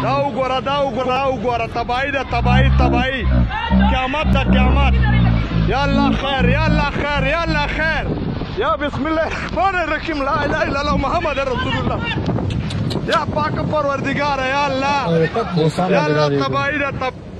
دا وګوره دا وګوره دا وګوره تباہی ده تباہی تباہی قیامت ده قیامت یا الله خیر یا الله خیر یا الله خیر یا بسم الله الرحمن الرحیم لا اله الا الله محمد رسول الله یا پاک پروردگار یا الله یا الله تباہی ده تباہی